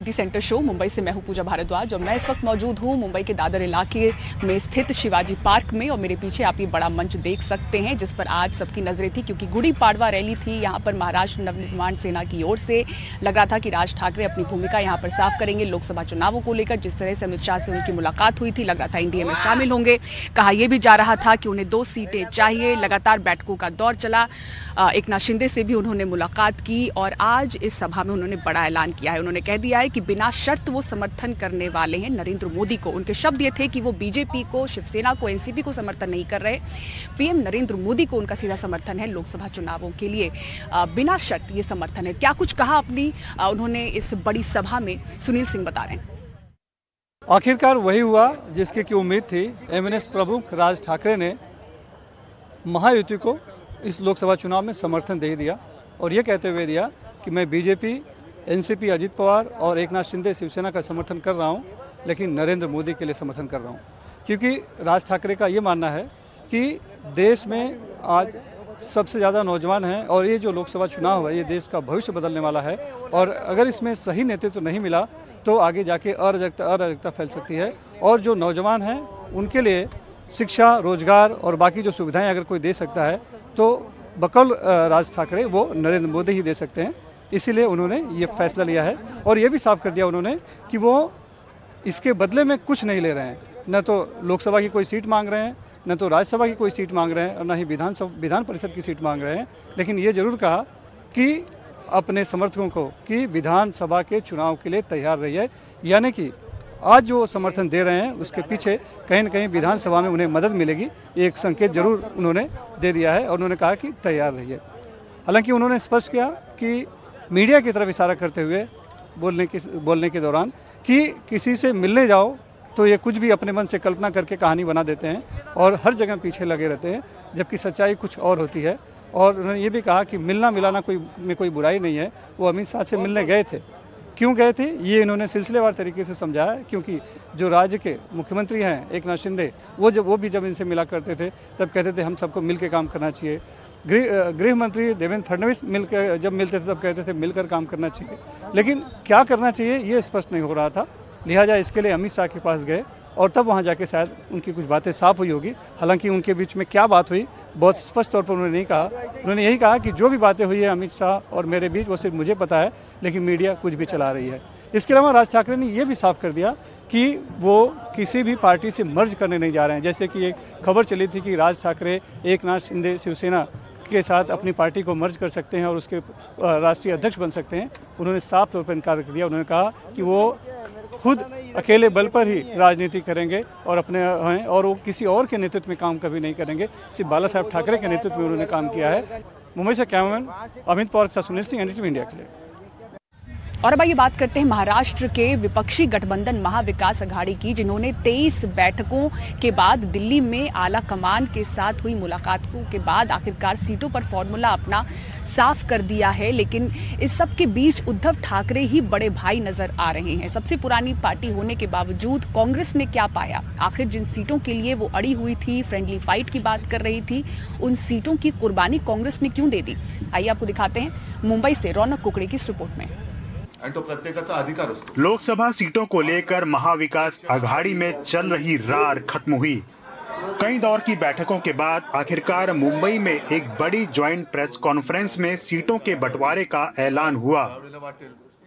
D centre show, Mumbai से मैं हूँ पूजा भारद्वाज और मैं इस वक्त मौजूद हूँ मुंबई के दादर इलाके में स्थित शिवाजी पार्क में और मेरे पीछे आप ये बड़ा मंच देख सकते हैं, जिस पर आज सबकी नज़रें थी क्योंकि गुड़ी पाड़वा रैली थी यहाँ पर महाराष्ट्र नवनिर्माण सेना की ओर से। लग रहा था कि राज ठाकरे अपनी भूमिका यहाँ पर साफ़ करेंगे लोकसभा चुनावों को लेकर, जिस तरह से अमित शाह से उनकी मुलाकात हुई थी, लग रहा था एनडीए में शामिल होंगे। कहा यह भी जा रहा था कि उन्हें दो सीटें चाहिए, लगातार बैठकों का दौर चला। एक नाथ शिंदे से भी उन्होंने मुलाकात की और आज इस सभा में उन्होंने बड़ा ऐलान किया है। उन्होंने कह दिया है कि बिना शर्त वो समर्थन करने वाले हैं। नरेंद्र मोदी को उनके शब्द ये थे कि वो बीजेपी को, शिवसेना को, एनसीपी को समर्थन नहीं कर रहे। पीएम नरेंद्र मोदी को उनका सीधा समर्थन है लोकसभा चुनावों के लिए। बिना शर्त ये समर्थन है। क्या कुछ कहा अपनी? उन्होंने इस बड़ी सभा में। सुनील सिंह बता रहे हैं। आखिरकार वही हुआ जिसकी की उम्मीद थी। एमएनएस प्रमुख राज ठाकरे ने महायुति को इस लोकसभा चुनाव में समर्थन दे दिया और ये कहते हुए दिया कि मैं बीजेपी एनसीपी अजित पवार और एक नाथ शिंदे शिवसेना का समर्थन कर रहा हूँ, लेकिन नरेंद्र मोदी के लिए समर्थन कर रहा हूँ। क्योंकि राज ठाकरे का ये मानना है कि देश में आज सबसे ज़्यादा नौजवान हैं और ये जो लोकसभा चुनाव है, ये देश का भविष्य बदलने वाला है। और अगर इसमें सही नेतृत्व तो नहीं मिला तो आगे जाके अराजकता अराजकता फैल सकती है। और जो नौजवान हैं, उनके लिए शिक्षा, रोज़गार और बाकी जो सुविधाएँ अगर कोई दे सकता है तो बकौल राज ठाकरे वो नरेंद्र मोदी ही दे सकते हैं। इसीलिए उन्होंने ये फैसला लिया है और ये भी साफ़ कर दिया उन्होंने कि वो इसके बदले में कुछ नहीं ले रहे हैं। न तो लोकसभा की कोई सीट मांग रहे हैं, न तो राज्यसभा की कोई सीट मांग रहे हैं और न ही विधानसभा विधान परिषद की सीट मांग रहे हैं। लेकिन ये ज़रूर कहा कि अपने समर्थकों को कि विधानसभा के चुनाव के लिए तैयार रहिए। यानी कि आज जो समर्थन दे रहे हैं, उसके पीछे कहीं ना कहीं विधानसभा में उन्हें मदद मिलेगी। एक संकेत ज़रूर उन्होंने दे दिया है और उन्होंने कहा कि तैयार रहिए। हालाँकि उन्होंने स्पष्ट किया कि मीडिया की तरफ़ इशारा करते हुए बोलने की, बोलने के दौरान कि किसी से मिलने जाओ तो ये कुछ भी अपने मन से कल्पना करके कहानी बना देते हैं और हर जगह पीछे लगे रहते हैं, जबकि सच्चाई कुछ और होती है। और उन्होंने ये भी कहा कि मिलना मिलाना कोई, में कोई बुराई नहीं है। वो अमित शाह से मिलने गए थे। क्यों गए थे? ये इन्होंने सिलसिलेवार तरीके से समझाया क्योंकि जो राज्य के मुख्यमंत्री हैं, एक नाथ शिंदे, वो जब, वो भी जब इनसे मिला करते थे, तब कहते थे, हम सबको मिल के काम करना चाहिए। गृह गृह मंत्री देवेंद्र फडणवीस मिलकर जब मिलते थे तब कहते थे, मिलकर काम करना चाहिए। लेकिन क्या करना चाहिए, ये स्पष्ट नहीं हो रहा था। लिहाजा इसके लिए अमित शाह के पास गए और तब वहाँ जाके शायद उनकी कुछ बातें साफ़ हुई होगी। हालाँकि उनके बीच में क्या बात हुई, बहुत स्पष्ट तौर पर उन्होंने नहीं कहा। उन्होंने यही कहा कि जो भी बातें हुई है अमित शाह और मेरे बीच, वो सिर्फ़ मुझे पता है, लेकिन मीडिया कुछ भी चला रही है। इसके अलावा राज ठाकरे ने यह भी साफ़ कर दिया कि वो किसी भी पार्टी से मर्ज करने नहीं जा रहे हैं। जैसे कि एक खबर चली थी कि राज ठाकरे, एक नाथ शिंदे शिवसेना के साथ अपनी पार्टी को मर्ज कर सकते हैं और उसके राष्ट्रीय अध्यक्ष बन सकते हैं। उन्होंने साफ़ तौर पर इनकार कर दिया। उन्होंने कहा कि वो खुद अकेले बल पर ही राजनीति करेंगे और अपने, हैं, और वो किसी और के नेतृत्व में काम कभी नहीं करेंगे। सिर्फ़ बाला साहब ठाकरे के नेतृत्व में उन्होंने काम किया है। मुंबई से कैमरामैन अमित पवार के साथ सुनील सिंह इंडिया के लिए। और अब आइए बात करते हैं महाराष्ट्र के विपक्षी गठबंधन महाविकास अघाड़ी की, जिन्होंने 23 बैठकों के बाद दिल्ली में आला कमान के साथ हुई मुलाकातों के बाद आखिरकार सीटों पर फॉर्मूला अपना साफ़ कर दिया है। लेकिन इस सब के बीच उद्धव ठाकरे ही बड़े भाई नज़र आ रहे हैं। सबसे पुरानी पार्टी होने के बावजूद कांग्रेस ने क्या पाया? आखिर जिन सीटों के लिए वो अड़ी हुई थी, फ्रेंडली फाइट की बात कर रही थी, उन सीटों की कुर्बानी कांग्रेस ने क्यों दे दी? आइए आपको दिखाते हैं मुंबई से रौनक कुकड़े की इस रिपोर्ट में। आणि तो प्रत्येकाचा अधिकार असतो लोकसभा सीटों को लेकर महाविकास आघाड़ी में चल रही रार खत्म हुई। कई दौर की बैठकों के बाद आखिरकार मुंबई में एक बड़ी ज्वाइंट प्रेस कॉन्फ्रेंस में सीटों के बंटवारे का ऐलान हुआ।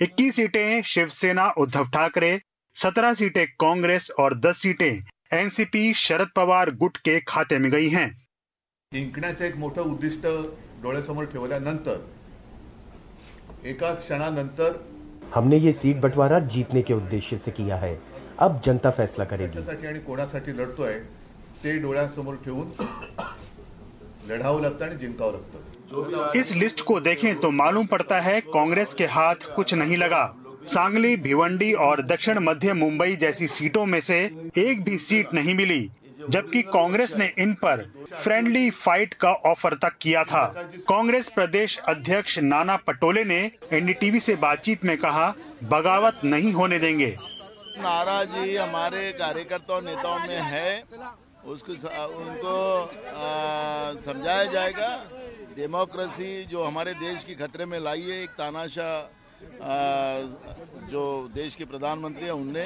21 सीटें शिवसेना उद्धव ठाकरे 17 सीटें कांग्रेस और 10 सीटें एनसीपी शरद पवार गुट के खाते में गई हैं। जिंकण्याचं एक मोठं उद्दिष्ट डोळ्यासमोर ठेवल्यानंतर एका क्षणानंतर हमने ये सीट बंटवारा जीतने के उद्देश्य से किया है। अब जनता फैसला करेगी। आणि कोणासाठी लढतोय ते डोळ्यासमोर ठेवून लढावं लगता आणि जिंकावं लगता. इस लिस्ट को देखें तो मालूम पड़ता है कांग्रेस के हाथ कुछ नहीं लगा। सांगली भिवंडी और दक्षिण मध्य मुंबई जैसी सीटों में से एक भी सीट नहीं मिली। जबकि कांग्रेस ने इन पर फ्रेंडली फाइट का ऑफ़र तक किया था। कांग्रेस प्रदेश अध्यक्ष नाना पटोले ने एनडीटीवी से बातचीत में कहा, बगावत नहीं होने देंगे। नाराजी हमारे कार्यकर्ताओं, नेताओं में है। उसको उनको समझाया जाएगा। डेमोक्रेसी जो हमारे देश की खतरे में लाई है, एक तानाशाह जो देश के प्रधानमंत्री हैं, उनने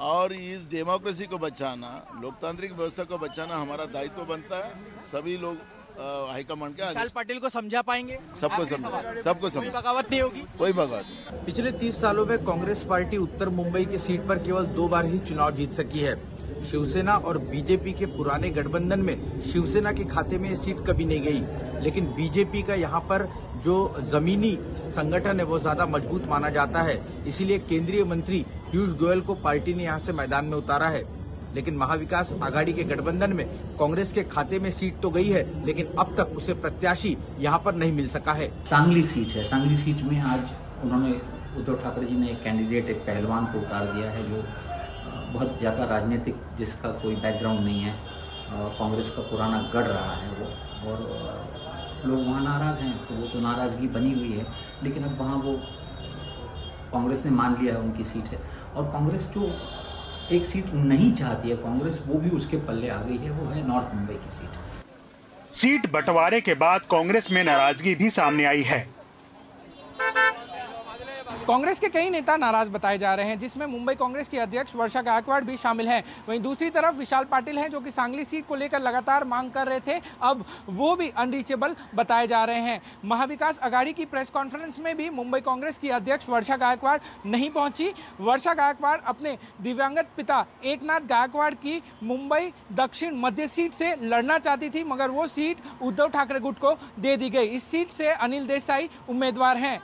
और इस डेमोक्रेसी को बचाना लोकतांत्रिक व्यवस्था को बचाना हमारा दायित्व बनता है। सभी लोग हाईकमांड के विशाल पाटिल को समझा पाएँगे। सबको समझा सबको समझा। बगावत नहीं होगी। कोई बगावत नहीं। पिछले तीस सालों में कांग्रेस पार्टी उत्तर मुंबई की सीट पर केवल दो बार ही चुनाव जीत सकी है। शिवसेना और बीजेपी के पुराने गठबंधन में शिवसेना के खाते में ये सीट कभी नहीं गई। लेकिन बीजेपी का यहाँ पर जो जमीनी संगठन है, वो ज़्यादा मज़बूत माना जाता है। इसीलिए केंद्रीय मंत्री पीयूष गोयल को पार्टी ने यहाँ से मैदान में उतारा है। लेकिन महाविकास आघाड़ी के गठबंधन में कांग्रेस के खाते में सीट तो गई है, लेकिन अब तक उसे प्रत्याशी यहाँ पर नहीं मिल सका है। सांगली सीट है। सांगली सीट में आज उन्होंने उद्धव ठाकरे जी ने एक कैंडिडेट, एक पहलवान को उतार दिया है, जो बहुत ज़्यादा राजनीतिक जिसका कोई बैकग्राउंड नहीं है कांग्रेस का पुराना गढ़ रहा है वो, और लोग वहाँ नाराज़ हैं तो वो तो नाराज़गी बनी हुई है, लेकिन अब वहाँ वो कांग्रेस ने मान लिया है उनकी सीट है, और कांग्रेस जो एक सीट नहीं चाहती है, कांग्रेस वो भी उसके पल्ले आ गई है, वो है नॉर्थ मुंबई की सीट। सीट बंटवारे के बाद कांग्रेस में नाराज़गी भी सामने आई है। कांग्रेस के कई नेता नाराज़ बताए जा रहे हैं, जिसमें मुंबई कांग्रेस की अध्यक्ष वर्षा गायकवाड़ भी शामिल हैं। वहीं दूसरी तरफ़ विशाल पाटिल हैं, जो कि सांगली सीट को लेकर लगातार मांग कर रहे थे। अब वो भी अनरीचेबल बताए जा रहे हैं। महाविकास अघाड़ी की प्रेस कॉन्फ्रेंस में भी मुंबई कांग्रेस की अध्यक्ष वर्षा गायकवाड़ नहीं पहुँची। वर्षा गायकवाड़ अपने दिव्यांगत पिता एक गायकवाड़ की मुंबई दक्षिण मध्य सीट से लड़ना चाहती थी, मगर वो सीट उद्धव ठाकरे गुट को दे दी गई। इस सीट से अनिल देसाई उम्मीदवार हैं।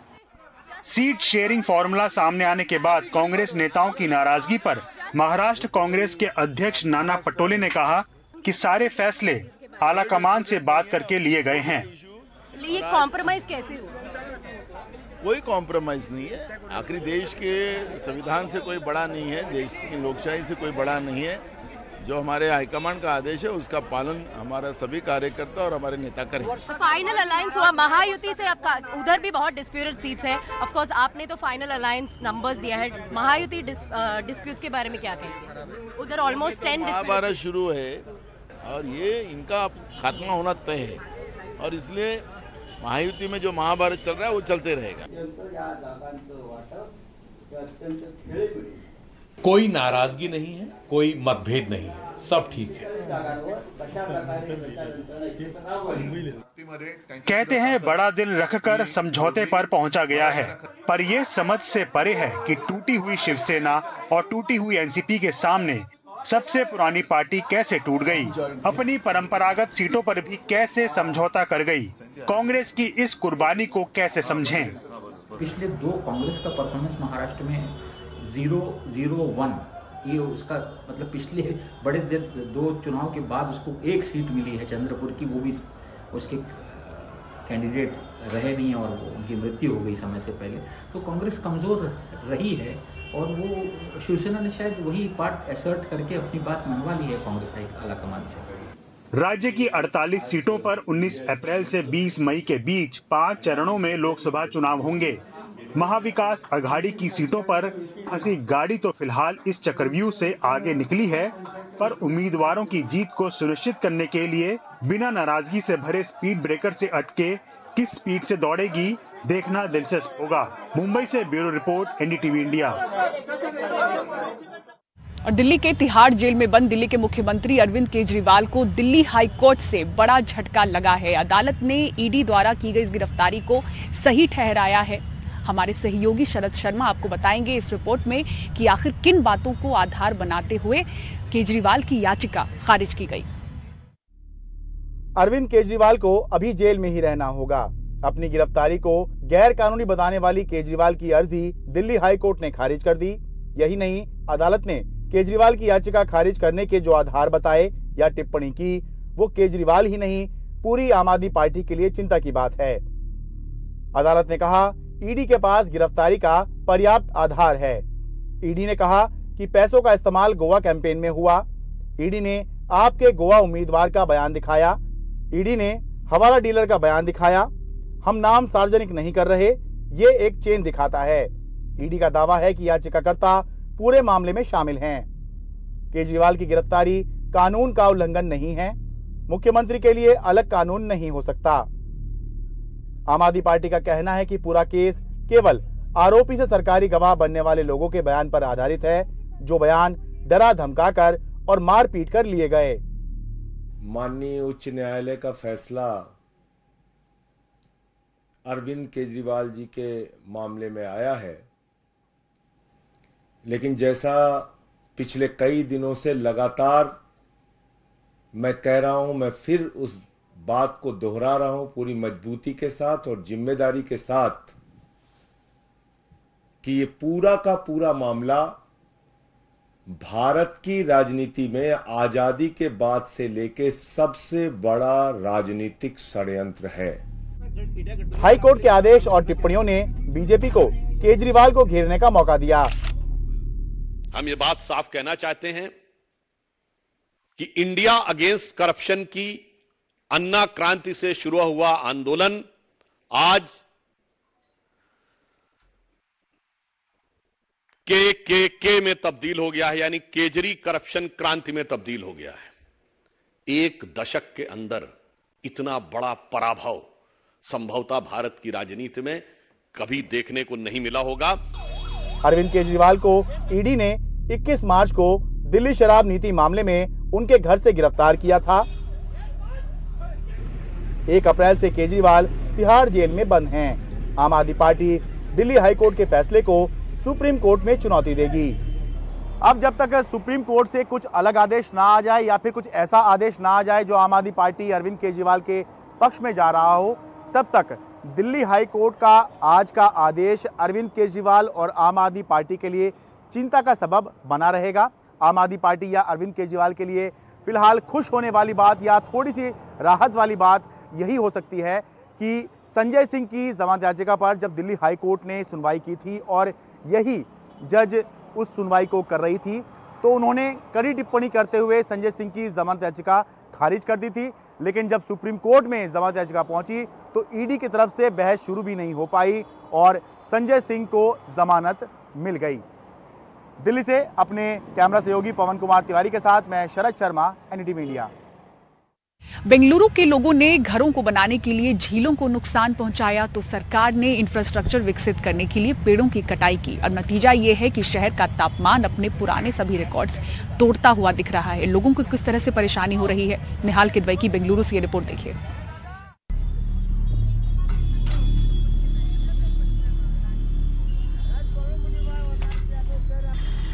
सीट शेयरिंग फॉर्मूला सामने आने के बाद कांग्रेस नेताओं की नाराज़गी पर महाराष्ट्र कांग्रेस के अध्यक्ष नाना पटोले ने कहा कि सारे फैसले आला कमान से बात करके लिए गए हैं। ये कॉम्प्रोमाइज कैसे हुआ? कोई कॉम्प्रोमाइज नहीं है। आखिरी देश के संविधान से कोई बड़ा नहीं है देश की लोकशाही से कोई बड़ा नहीं है। जो हमारे हाईकमांड का आदेश है उसका पालन हमारा सभी कार्यकर्ता और हमारे नेता करें फाइनल अलायंस हुआ। महायुति से आपका उधर भी बहुत डिस्प्यूटेड सीट्स है। ऑफ़ कोर्स आपने तो फाइनल अलायंस नंबर्स दिया है। महायुति डिस्प्यूट्स के बारे में क्या कहेंगे? उधर ऑलमोस्ट टेन महाभारत शुरू है और ये इनका खात्मा होना तय है। और इसलिए महायुति में जो महाभारत चल रहा है वो चलते रहेगा। कोई नाराज़गी नहीं है कोई मतभेद नहीं है सब ठीक है। कहते हैं बड़ा दिल रखकर समझौते पर पहुँचा गया है पर यह समझ से परे है कि टूटी हुई शिवसेना और टूटी हुई एनसीपी के सामने सबसे पुरानी पार्टी कैसे टूट गई अपनी परंपरागत सीटों पर भी कैसे समझौता कर गई कांग्रेस की इस कुर्बानी को कैसे समझें? पिछले दो कांग्रेस का परफॉर्मेंस महाराष्ट्र में ज़ीरो ज़ीरो, वन। ये उसका मतलब पिछले बड़े दो चुनाव के बाद उसको एक सीट मिली है चंद्रपुर की, वो भी उसके कैंडिडेट रहे नहीं और उनकी मृत्यु हो गई समय से पहले। तो कांग्रेस कमज़ोर रही है और वो शिवसेना ने शायद वही पार्ट एसर्ट करके अपनी बात मनवा ली है कांग्रेस का एक आला कमान से। राज्य की 48 सीटों पर 19 अप्रैल से 20 मई के बीच पाँच चरणों में लोकसभा चुनाव होंगे। महाविकास अघाड़ी की सीटों पर फंसी गाड़ी तो फ़िलहाल इस चक्रव्यूह से आगे निकली है, पर उम्मीदवारों की जीत को सुनिश्चित करने के लिए बिना नाराज़गी से भरे स्पीड ब्रेकर से अटके किस स्पीड से दौड़ेगी, देखना दिलचस्प होगा। मुंबई से ब्यूरो रिपोर्ट, एनडीटीवी इंडिया। और दिल्ली के तिहाड़ जेल में बंद दिल्ली के मुख्यमंत्री अरविंद केजरीवाल को दिल्ली हाई कोर्ट से बड़ा झटका लगा है। अदालत ने ईडी द्वारा की गई इस गिरफ्तारी को सही ठहराया है। हमारे सहयोगी शरद शर्मा आपको बताएँगे इस रिपोर्ट में कि आखिर किन बातों को आधार बनाते हुए केजरीवाल की याचिका खारिज की गई। अरविंद केजरीवाल को अभी जेल में ही रहना होगा। अपनी गिरफ्तारी को गैर कानूनी बताने वाली केजरीवाल की अर्जी दिल्ली हाई कोर्ट ने खारिज कर दी। यही नहीं, अदालत ने केजरीवाल की याचिका खारिज करने के जो आधार बताए या टिप्पणी की, वो केजरीवाल ही नहीं, पूरी आम आदमी पार्टी के लिए चिंता की बात है। अदालत ने कहा ईडी के पास गिरफ्तारी का पर्याप्त आधार है। ईडी ने कहा कि पैसों का इस्तेमाल गोवा कैंपेन में हुआ। ईडी ने आपके गोवा उम्मीदवार का बयान दिखाया। ईडी ने हवाला डीलर का बयान दिखाया। हम नाम सार्वजनिक नहीं कर रहे, ये एक चेन दिखाता है। ईडी का दावा है कि याचिकाकर्ता पूरे मामले में शामिल हैं। केजरीवाल की गिरफ्तारी कानून का उल्लंघन नहीं है। मुख्यमंत्री के लिए अलग कानून नहीं हो सकता। आम आदमी पार्टी का कहना है कि पूरा केस केवल आरोपी से सरकारी गवाह बनने वाले लोगों के बयान पर आधारित है, जो बयान डरा धमकाकर और मारपीट कर लिए गए। माननीय उच्च न्यायालय का फैसला अरविंद केजरीवाल जी के मामले में आया है, लेकिन जैसा पिछले कई दिनों से लगातार मैं कह रहा हूँ, मैं फिर उस बात को दोहरा रहा हूँ पूरी मजबूती के साथ और ज़िम्मेदारी के साथ कि ये पूरा का पूरा मामला भारत की राजनीति में आज़ादी के बाद से लेके सबसे बड़ा राजनीतिक षड्यंत्र है। हाईकोर्ट के आदेश और टिप्पणियों ने बीजेपी को केजरीवाल को घेरने का मौका दिया। हम ये बात साफ़ कहना चाहते हैं कि इंडिया अगेंस्ट करप्शन की अन्ना क्रांति से शुरू हुआ आंदोलन। आज के के के में तब्दील हो गया है, यानी केजरी करप्शन क्रांति में तब्दील हो गया है। एक दशक के अंदर इतना बड़ा पराभव संभवतः भारत की राजनीति में कभी देखने को नहीं मिला होगा। अरविंद केजरीवाल को ईडी ने 21 मार्च को दिल्ली शराब नीति मामले में उनके घर से गिरफ़्तार किया था। एक अप्रैल से केजरीवाल तिहाड़ जेल में बंद हैं। आम आदमी पार्टी दिल्ली हाईकोर्ट के फैसले को सुप्रीम कोर्ट में चुनौती देगी अब जब तक सुप्रीम कोर्ट से कुछ अलग आदेश ना आ जाए या फिर कुछ ऐसा आदेश ना आ जाए जो आम आदमी पार्टी अरविंद केजरीवाल के पक्ष में जा रहा हो, तब तक दिल्ली हाई कोर्ट का आज का आदेश अरविंद केजरीवाल और आम आदमी पार्टी के लिए चिंता का सबब बना रहेगा आम आदमी पार्टी या अरविंद केजरीवाल के लिए फ़िलहाल खुश होने वाली बात या थोड़ी सी राहत वाली बात यही हो सकती है कि संजय सिंह की जमानत याचिका पर जब दिल्ली हाई कोर्ट ने सुनवाई की थी और यही जज उस सुनवाई को कर रही थी तो उन्होंने कड़ी टिप्पणी करते हुए संजय सिंह की जमानत याचिका खारिज कर दी थी। लेकिन जब सुप्रीम कोर्ट में जमानत याचिका पहुँची तो ईडी की तरफ़ से बहस शुरू भी नहीं हो पाई और संजय सिंह को जमानत मिल गई। दिल्ली से अपने कैमरा सहयोगी पवन कुमार तिवारी के साथ मैं शरद शर्मा, एनडीटीवी इंडिया। बेंगलुरु के लोगों ने घरों को बनाने के लिए झीलों को नुकसान पहुँचाया तो सरकार ने इंफ्रास्ट्रक्चर विकसित करने के लिए पेड़ों की कटाई की। और नतीजा ये है कि शहर का तापमान अपने पुराने सभी रिकॉर्ड्स तोड़ता हुआ दिख रहा है। लोगों को किस तरह से परेशानी हो रही है? निहाल किदवई की बेंगलुरु से ये रिपोर्ट देखिए।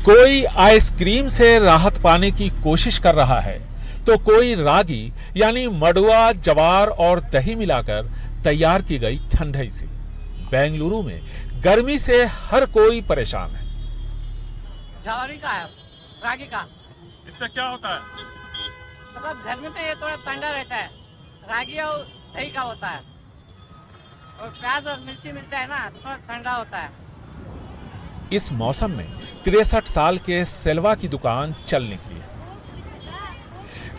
कोई आइसक्रीम से राहत पाने की कोशिश कर रहा है। तो कोई रागी यानी मडुआ जवार और दही मिलाकर तैयार की गई ठंडई से। बेंगलुरु में गर्मी से हर कोई परेशान है। जवारी का है रागी का। इससे क्या होता है? मतलब गर्मी में ये थोड़ा ठंडा रहता है। रागी और दही का होता है। और प्याज और मिर्ची मिलता है ना तो थोड़ा ठंडा होता है। इस मौसम में तिरसठ साल के सेलवा की दुकान चल निकली है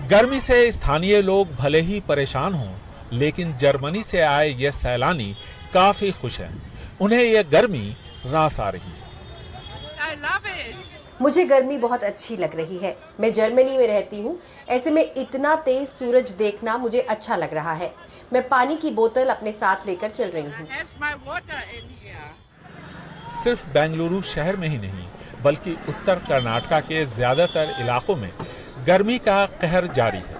गर्मी से स्थानीय लोग भले ही परेशान हों लेकिन जर्मनी से आए ये सैलानी काफ़ी खुश हैं। उन्हें यह गर्मी रास आ रही है। मुझे गर्मी बहुत अच्छी लग रही है। मैं जर्मनी में रहती हूँ। ऐसे में इतना तेज सूरज देखना मुझे अच्छा लग रहा है। मैं पानी की बोतल अपने साथ लेकर चल रही हूँ। सिर्फ़ बेंगलुरु शहर में ही नहीं बल्कि उत्तर कर्नाटका के ज़्यादातर इलाकों में गर्मी का कहर जारी है।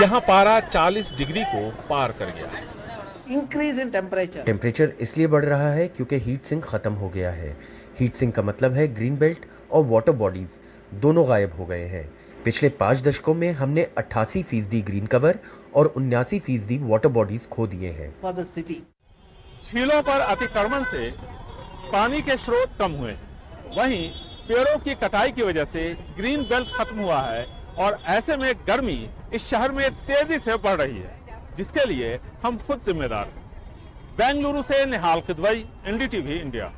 यहाँ पारा 40 डिग्री को पार कर गया है। इंक्रीज इन टेम्परेचर टेम्परेचर इसलिए बढ़ रहा है क्योंकि हीट सिंक खत्म हो गया है। हीट सिंक का मतलब है ग्रीन बेल्ट और वाटर बॉडीज दोनों गायब हो गए हैं। पिछले पाँच दशकों में हमने 88 फ़ीसदी ग्रीन कवर और उन्यासी फ़ीसदी वाटर बॉडीज खो दिए हैं। सिटी झीलों पर अतिक्रमण से पानी के स्रोत कम हुए वहीं पेड़ों की कटाई की वजह से ग्रीन बेल्ट खत्म हुआ है। और ऐसे में गर्मी इस शहर में तेज़ी से बढ़ रही है, जिसके लिए हम खुद जिम्मेदार हैं। बेंगलुरु से निहाल किदवई, एनडीटीवी इंडिया।